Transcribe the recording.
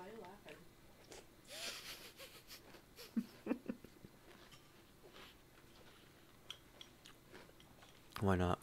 Why are you laughing? Why not?